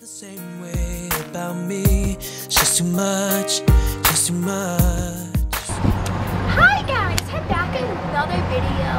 the same way about me. It's just too much, just too much. Hi guys, I'm back in another video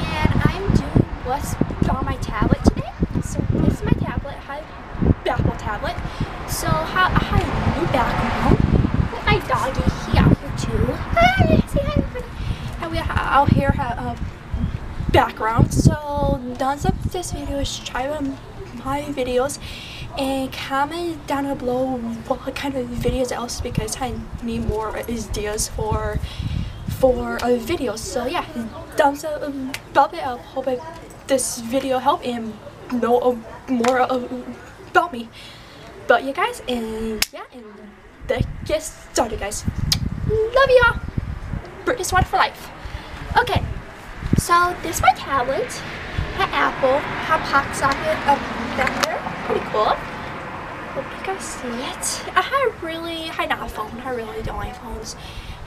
and I'm doing what's on my tablet today. So this is my tablet, I have Apple tablet. So how I have a new background with my doggy he out here too. Hi, say hi everybody. And we out here have a background. So done of this video is try my videos and comment down below what kind of videos else because I need more ideas for for a video. So yeah, thumbs up about it. I hope this video helped and know more about me. But yeah, guys, and yeah, and let's get started, guys. Love y'all. British one for life. Okay, so this is my tablet. Have Apple, have pocket socket up there. Cool. Hope you guys see it. I have really, I not a phone. I really don't like phones.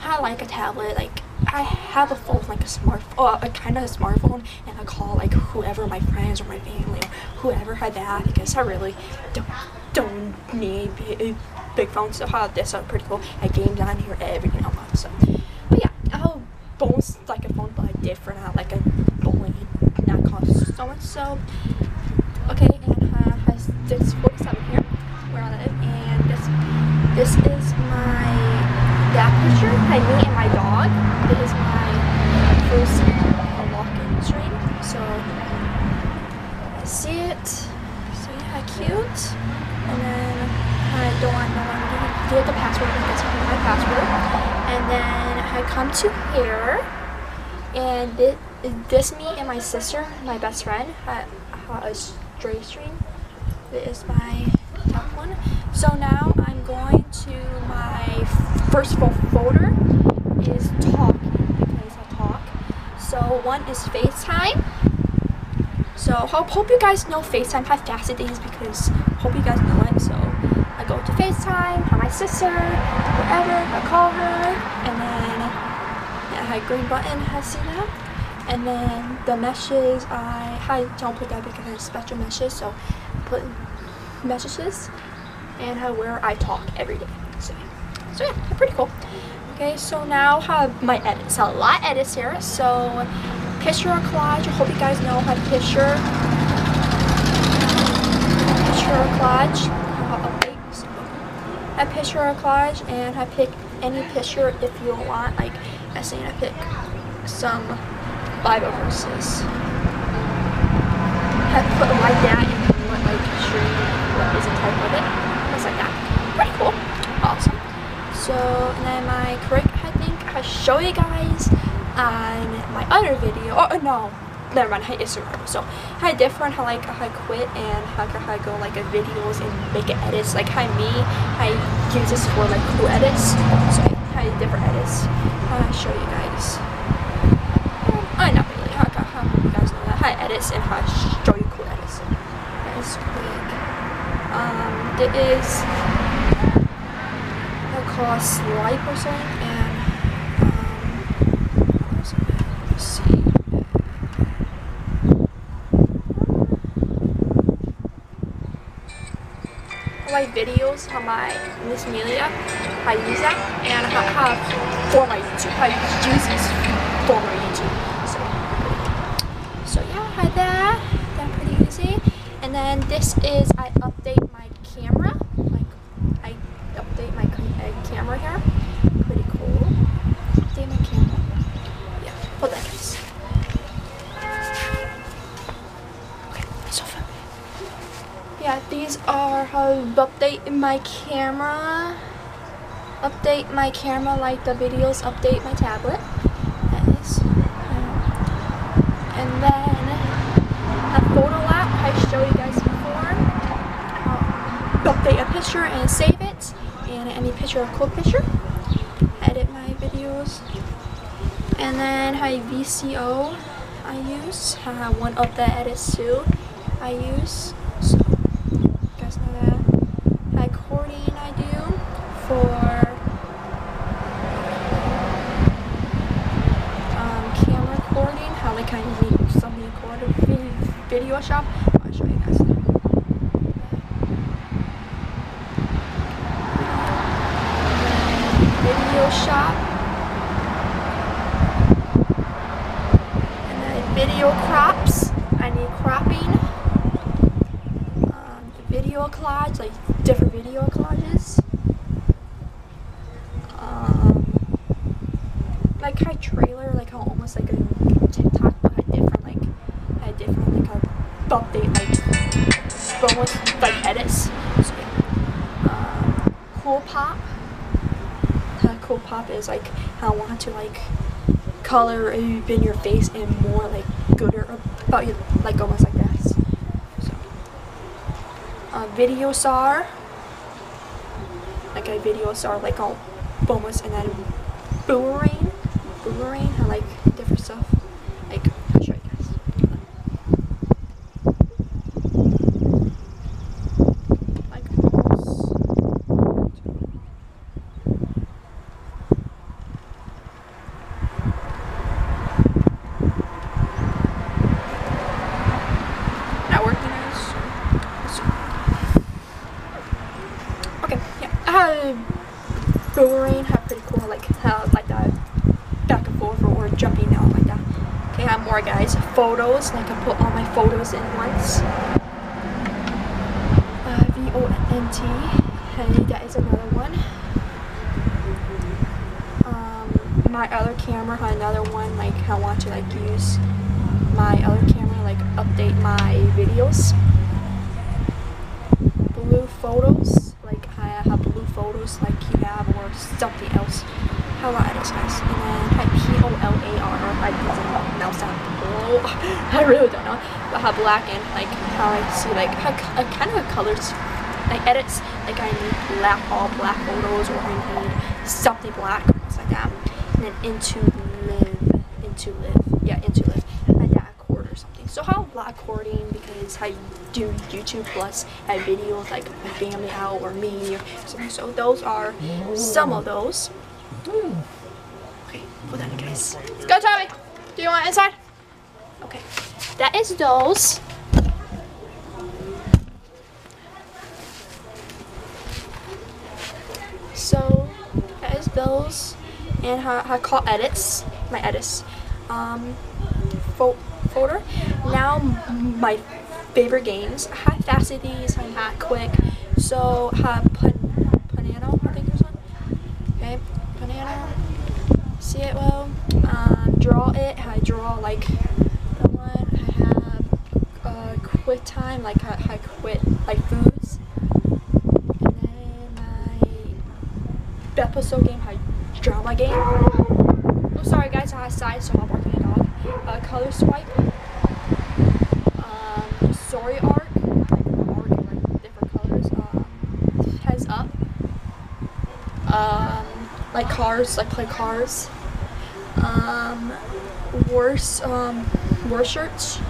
I like a tablet. Like I have a phone, like a smart, oh, a kind of a smartphone, and I call like whoever my friends or my family or whoever had that because I really don't don't need a big eh, phone. So how this is pretty cool. I game down here every now and. So, but yeah, I have phones like a phone, but like different. I like a bowling, not cost so much. So come to here, and this, this me and my sister, my best friend, had, a stray stream. This is my top one. So now I'm going to my first folder is talking because I talk. So one is FaceTime. So hope hope you guys know FaceTime how fast it is because hope you guys know it. So I go to FaceTime, have my sister, whatever, I call her, and I green button has seen that. And then the meshes I I don't put that because it's special meshes, so I put messages and how where I talk every day. So, so yeah, pretty cool. Okay, so now have my edits. A lot edits here. So picture collage. I hope you guys know how to picture picture collage. Update. So, I picture collage and I pick any picture if you want. Like I say, I pick some Bible verses. I put like that and what like stream what is the type of it. Things like that. Pretty cool. Awesome. So and then my correct I think I show you guys on my other video. Oh no, never mind. I Instagram. So I different how like how I quit and how how I go like a videos and make it edits. Like how me I use this for like cool edits. So I different edits. I'll show you guys. I not really. How, how, you guys know that? How edits and how I show you cool edits. That is quick. Um, it is a called Slipe or something, and um, let's see. Like videos how my Miss Amelia, I use that, and how, for my YouTube, I use these for my YouTube. So, so yeah, I had that. That pretty easy. And then this is I update my camera. Like I update my ca- uh, camera here. Pretty cool. Update my camera. Yeah, hold that guys. Okay, so fun. Yeah, these update my camera. Update my camera like the videos update my tablet. That is. And then a photo app I showed you guys before. I'll update a picture and save it. And any picture, a cool picture. Edit my videos. And then I VSCO I use. Uh, one of the edits too I use. video shop. I'll show you guys. Video shop. And then video crops. I need cropping. Um, video collage, like different video collages. Um, like kind of trailer, like almost like a a update like almost like edits. Um, cool pop. Uh, cool pop is like how I want to like color in your face and more like gooder about you, like almost like this. So, uh, video star. Like a video star, like all almost, and then boomerang. Boomerang, I like different stuff. Like, I'll show you guys. Like almost. Not working guys. So- Okay, yeah. Uh, boomerang have pretty cool like how like that back and forth or jumping out like that. Okay, I have more guys. Photos, like I put all my photos in once. Uh, V-O-N-T. Hey, that is another one. Um, my other camera, another one. Like I want to like use my other camera, like update my videos. Blue photos, like I have blue photos, like you have, or something else. How edit guys? And then I P O L A R. I doesn't mouse down. Oh, I really don't know. But how black and like how I see like how uh, kind of colors. Like edits, like I need black all black photos, or I need something black, almost like that. And then into live, into live, yeah, into live, like that chord or something. So how black cording because I do YouTube plus have videos like my family out or me. So those are some of those. Okay, that in guys. Let's go, Tommy. Do you want inside? Okay, that is those. So that is those, and how I call edits my edits um, fo- folder. Now my favorite games. I have these. I'm not quick. So have pan- Panano. I think there's one. Okay, Panano. See it well. Um, draw it. I draw like the one. I have uh, quit time. Like I, I quit like foods. And then my episode game. I drama game. Oh, sorry guys, I'm outside, so I'm barking a dog. Uh, color swipe. Um, story arc. Like different colors. Um, heads up. Um, like cars, like play cars. Um, worse, um, worse shirts.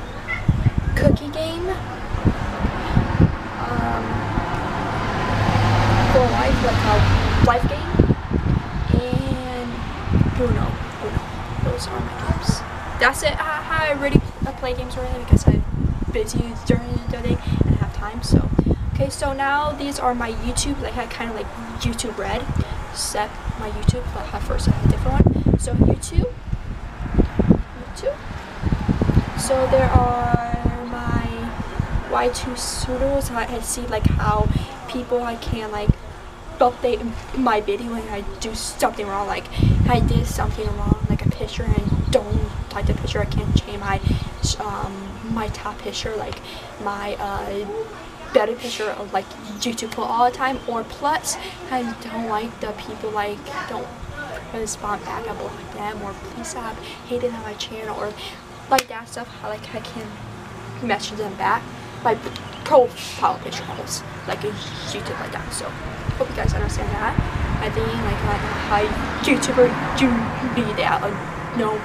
Cookie game. Um, for life, like a life game. And Bruno. Bruno. Those are my games. That's it. I, I I play games really because I'm busy during the day and I have time. So, okay. So now these are my YouTube. Like I kind of like YouTube Red. Set my YouTube, but at first I had a different one. So YouTube. YouTube. So there are my YouTube Studios. I, I see like how people I can like update my video when I do something wrong. Like I did something wrong, like a picture, and don't like the picture. I can't change my um my top picture, like my uh better picture of like YouTube all the time. Or plus, I don't like the people like don't respond back. I block them, or please stop hating on my channel, or like that stuff. I like I can message them back by profile picture almost like YouTube like that. So hope you guys understand that. I think like like how YouTuber do be that like no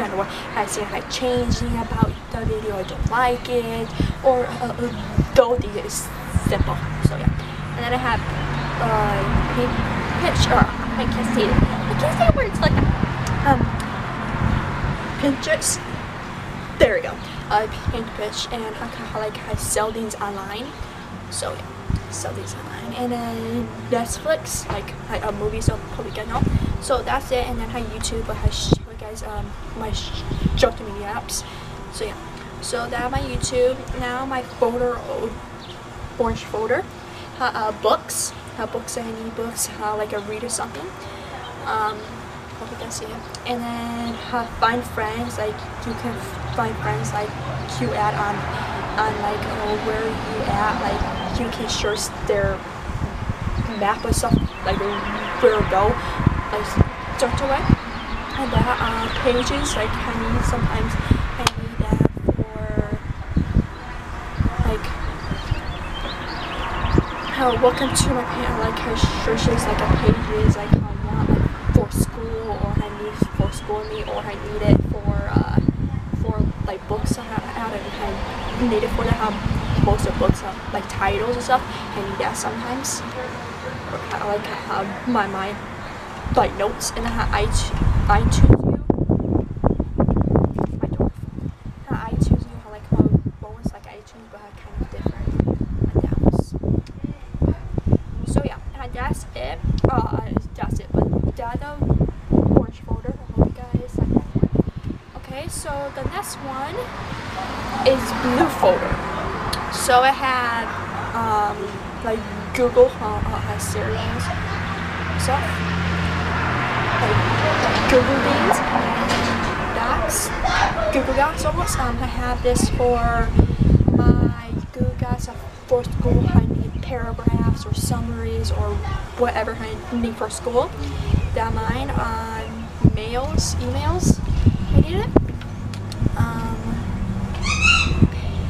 matter what I say I changing about the video I don't like it or uh, uh, though the is simple. So yeah. And then I have uh picture I can't say it. I can't say words like. Um Pinterest there we go. Uh, pitch and I kind of like I sell these online. So yeah, sell these online. And then Netflix, like like a movie, so probably get know. So that's it. And then I YouTube, you guys um, my social media apps. So yeah. So that my YouTube. Now my folder, orange folder. Uh, uh, books. Uh, books and need books. Uh, like a read or something. Um, hope you can see it. And then uh, find friends. Like you can find friends like you add on on like oh, where you at. Like you can search their map or stuff. Like where to go. Like such a way. And that uh, pages like I need sometimes I need that for like how welcome to my page like searches like a pages like I want like for school or I need for school me or I need it for uh for like books I have and I need it for the have most of books uh, like titles and stuff. I need that sometimes. Or I like have my mind like notes and then I, I choose you. My door I choose you how like how almost like iTunes but kind of different. Like that was so yeah. And that's it uh that's it. But the other orange folder I hope you guys like that one. Okay so the next one is blue folder. So I have um like Google uh, uh, has serials stuff. Like Google Beans, Docs, Google Docs almost. Um, I have this for my Google Docs for school. I need paragraphs or summaries or whatever I need for school. That mine on mails, emails. I need it. Um,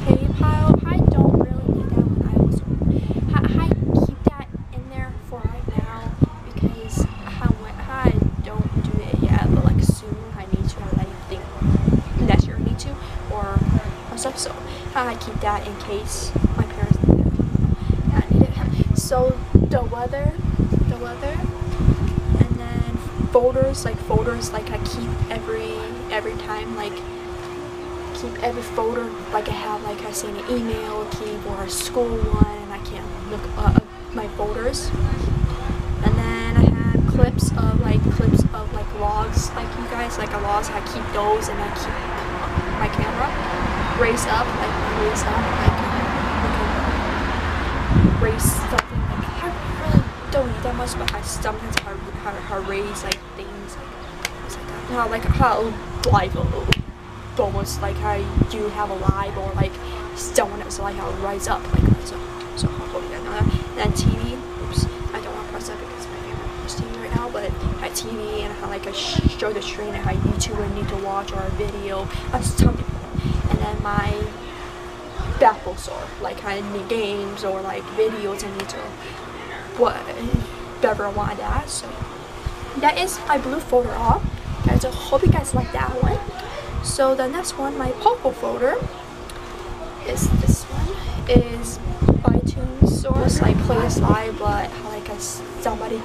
PayPal. I don't really need that when I was. I, I keep that in there for right now because how I don't do it yet, but like soon I need to. I think next year I need to or or stuff. So I keep that in case my parents need it. I need it. So the weather, the weather, and then folders like folders like I keep every every time like keep every folder like I have like I say an email keep or a school one and I can't look up my folders and then I have clips of like clips of like logs like you guys like a logs I keep those and I keep my camera raise up like raise up like like raise something like I really don't need that much but I sometimes I, I, I raise like things like like how like how live almost like how you have a live or like someone else like how rise up like that. So, so I hope you guys know that. And then TV, oops, I don't want to press that because my camera is TV right now, but I TV and how like I show the screen and how YouTube would need to watch or a video. That's something. And then my Apple store, like I need games or like videos I need to whatever I want that. So that is my blue folder off. Guys, I hope you guys like that one. So the next one, my purple folder, is this one. Is iTunes source like play this live, but like a, somebody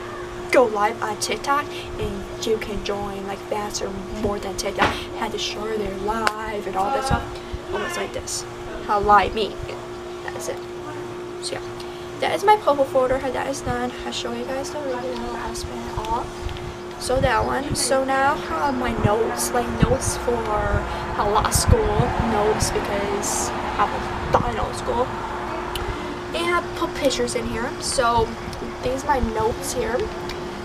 go live on TikTok and you can join like faster more than TikTok. Had to show their live and all that stuff. Almost like this. How live me. That's it. So yeah. That is my purple folder. How that is done. I'll show you guys the video. I'll spin off so that one so now my notes like notes for a law school notes because I have a final school and I put pictures in here so these my notes here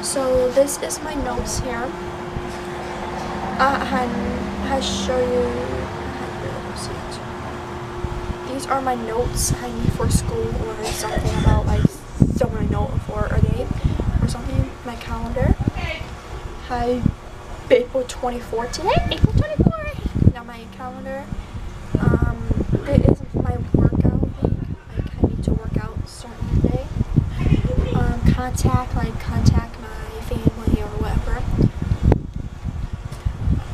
so this is my notes here uh, and I show you these are my notes I need for school or something about like someone note for a day or something my calendar Hi, April 24 today. April 24. Now my calendar. Um, it is my workout week. Like I need to work out certain day. Um, contact like contact my family or whatever,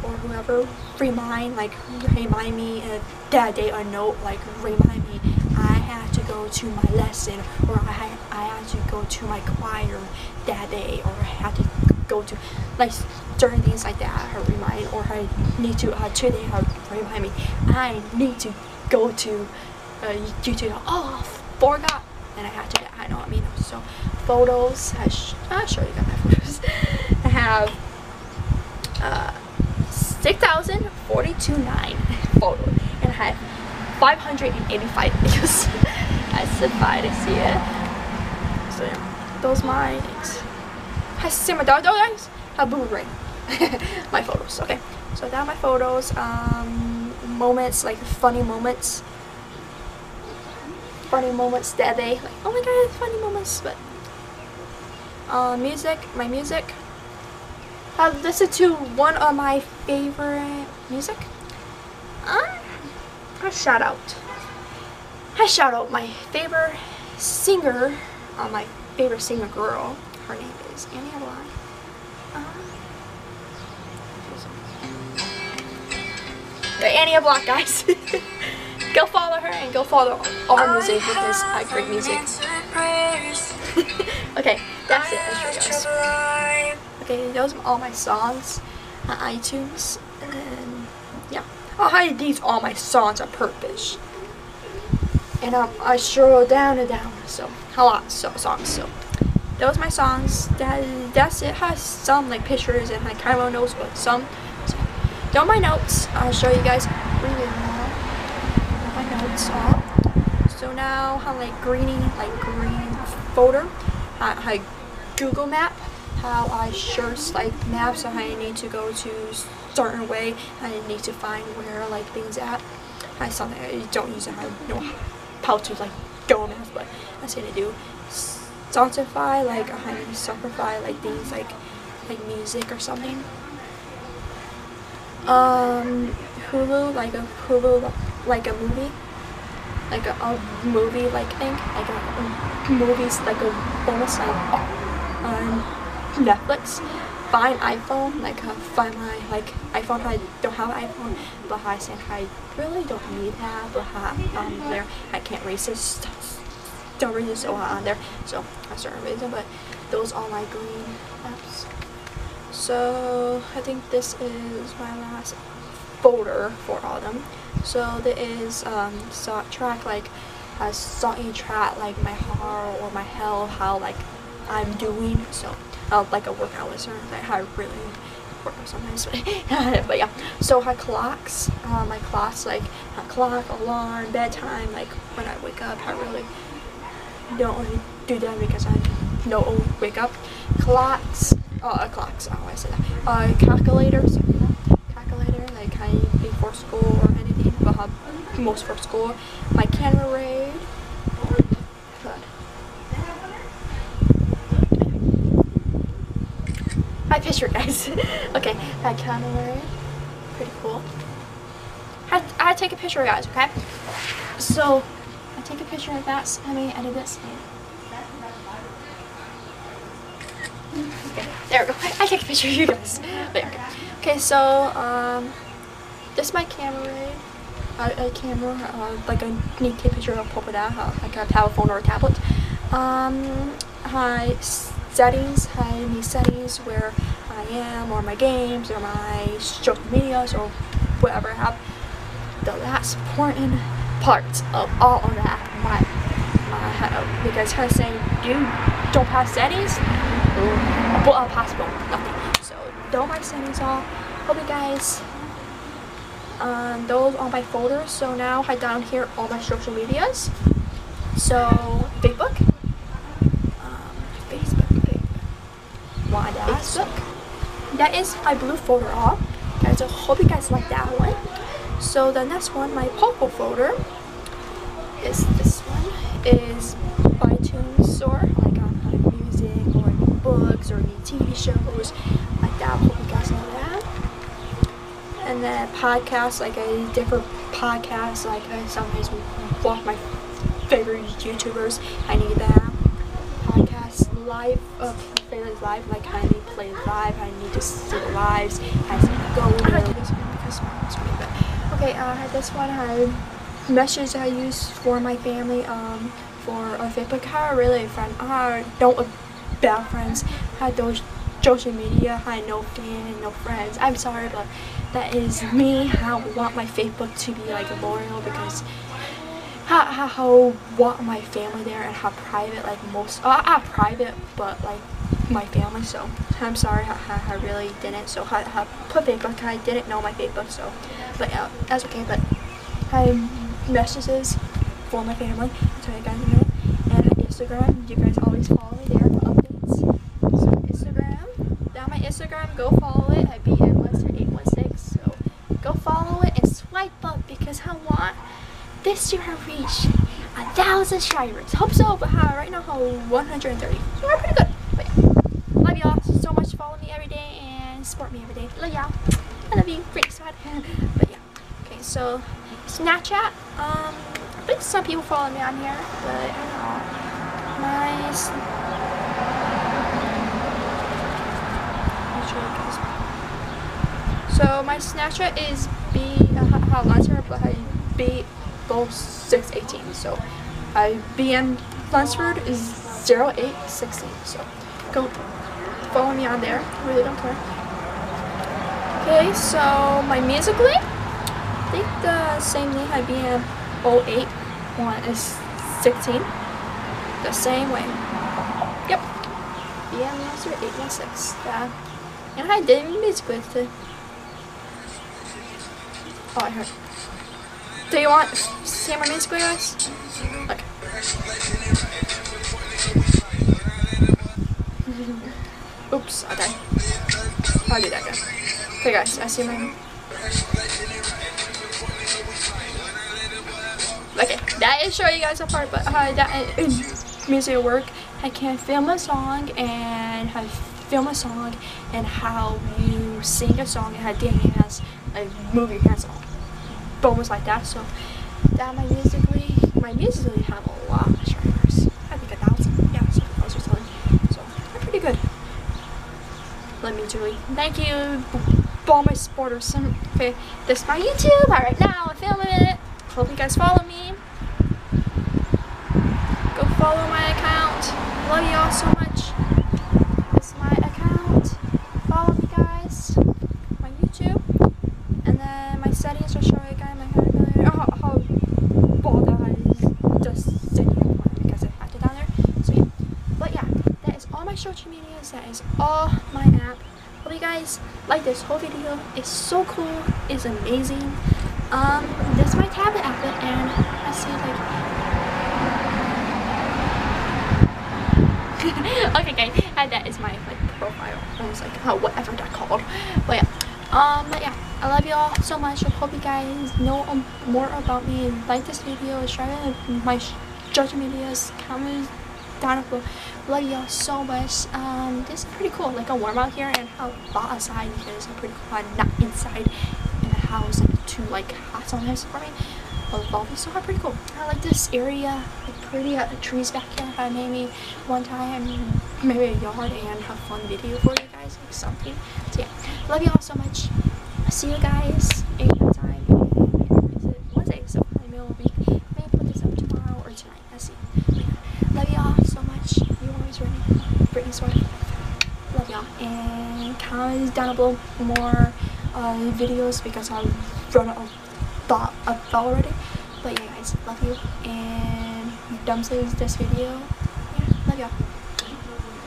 or whoever. Remind like remind me uh, that day a note like remind me I had to go to my lesson or I I had to go to my choir that day or I had to go to like certain things like that I remind or I need to uh, today I remind me I need to go to uh, YouTube. Oh forgot and I had to I know what I mean so photos I sh I'll show you guys. My photos I have uh, 6,042 nine photos and I have 585 videos. I to see it. So yeah, those my I see my dog. Oh, guys, a boomerang. my photos. Okay, so that my photos. Um, moments like funny moments. Funny moments that day. Like oh my god, funny moments. But uh, music. My music. I've listened to one of my favorite music. Um, a shout out. I shout out my favorite singer, uh, my favorite singer girl. Her name is Annie Avalon. Um, Annie Block, guys. go follow her and go follow all her music because I uh, great music. okay, that's it. That's Okay, those are all my songs on iTunes. And yeah, I'll hide these all my songs on purpose. And um, I scroll down and down, so a lot of songs. So those my songs. That that's it. Has some like pictures and like Cairo notes, but some. So, don't my notes. I'll show you guys really my notes. So now how like greeny like green folder. I, I Google Map how I search like maps so I need to go to certain way I need to find where like things at. I something I don't use it I know how to like go maps but that's what I do. Spotify like I need Spotify like things like like music or something. Um Hulu like a Hulu like a movie like a, a movie like thing like a, a movies like a bonus like on Netflix, Buy an iPhone, like uh, find my like iPhone. I don't have an iPhone, but I said I really don't need that. But I, um, there I can't resist. Don't resist so on there. So that's certain reason. But those are my green apps. So I think this is my last folder for all of them. So there is um track like a song track like my heart or my health, how like I'm doing. So uh, like a workout listener that I really work sometimes. but but yeah, so I clocks, uh, my clocks like clock, alarm, bedtime. Like when I wake up, I really don't really do that because I don't wake up. Clocks, uh, clocks. Oh, I said that. Uh, calculators, I before school or anything, but most for school. My camera raid. my picture, guys. okay, that camera, pretty cool. I, I take a picture, guys, okay? So, I take a picture of that, so let me edit this. Okay, there we go. I, I take a picture of you guys. There. Okay, so, um, this is my camera, a, a camera, uh, like a picture of pop it out, uh, like a telephone or a tablet. Um, hi, settings, hi, any settings where I am, or my games, or my social medias, or whatever I have. The last important part of all of that, my, my because her saying, dude, don't pass settings, well, impossible, nothing. So, don't my settings off. Hope you guys um, those on my folders. So now I down here all my social medias. So Facebook, um, Facebook, why Facebook that is my blue folder off. Guys I hope you guys like that one. So the next one my purple folder is this one. Is iTunes store. Like on uh, music or books or any TV shows. Like that hope you guys know that and then podcasts like a different podcast like I sometimes watch my favorite YouTubers I need that podcast live uh, favorite live like I need play live. I need to see the lives. I need to go this one because it's really. Okay, uh, this one I message I use for my family. Um, for a Facebook. How really friend. I don't uh, bad friends. I those social media. I no fan and no friends. I'm sorry, but that is me. I want my Facebook to be like a loyal because. How, how, how want my family there and how private like most uh, not private but like my family, so I'm sorry I, I, really didn't. So I, I put Facebook. I didn't know my Facebook, so but yeah, that's okay. But I messages for my family. I'll tell you guys minute. And Instagram, you guys always follow me there for updates. Instagram, go follow it at bnlester816. So go follow it and swipe up because I want this year I reach a thousand subscribers. Hope so, but uh, right now I have 130. So we're pretty good. But yeah. Love y'all so much. Follow me every day and support me every day. Love y'all. I love you. Pretty sad. but yeah. Okay, so Snapchat. Um, I think some people follow me on here, but I don't know. My So my Snapchat is B. Uh, how Lancer, but I B both 618. So I BN Lunsford is 0816. So go follow me on there. Really don't care. Okay, so my Musical.ly, I think the same name I BN 08 one is 16. The same way. Yep. BN Lancer 816. Yeah. And I did Musical.ly too. Oh, I heard. Do you want my main square guys? Okay. Oops, I died. I'll do that again. Okay guys, I see my Okay, that is showing you guys a part, but uh, that is music work. I can film a song and have film a song and how you sing a song and how dance, like move your hands all almost like that. So that my Musical.ly, my Musical.ly have a lot of subscribers. I think a thousand. Yeah, so I was just telling. So I'm pretty good. Let me Julie. Thank you, all my supporters. Okay, this is my YouTube. All right now, I'm filming it. Hope you guys follow me. Go follow my account. Love you all so much. This is my account. Follow me, guys. My YouTube. And then my settings will show you guys my hair oh, how bald I is just sitting here because I have it down there. So yeah. But yeah, that is all my social medias. That is all my app. Hope you guys like this whole video. It's so cool. It's amazing. Um, this is my tablet app and I see like okay guys and that is my like profile I was like oh, whatever that called but yeah um but yeah i love you all so much i hope you guys know more about me like this video share my social medias comments below love you all so much. Um this is pretty cool. Like a warm out here and how hot outside because i'm pretty cool. Not inside in the house and too like hot sometimes for me but love is so pretty cool. I like this area like pretty uh, trees back here. I maybe one time maybe a yard and have fun video for you guys like something. So yeah. Love you all so much. See you guys anytime is it wednesday so in the middle of the week maybe put this up tomorrow or tonight i see but yeah, love you all so much you always ready Brittany Squad love y'all and comment down below more uh, videos because I've run out of thought of thought already. But yeah guys love you. And dumb says this video. Yeah love y'all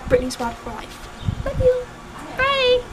Brittany Squad for life. Love you. Bye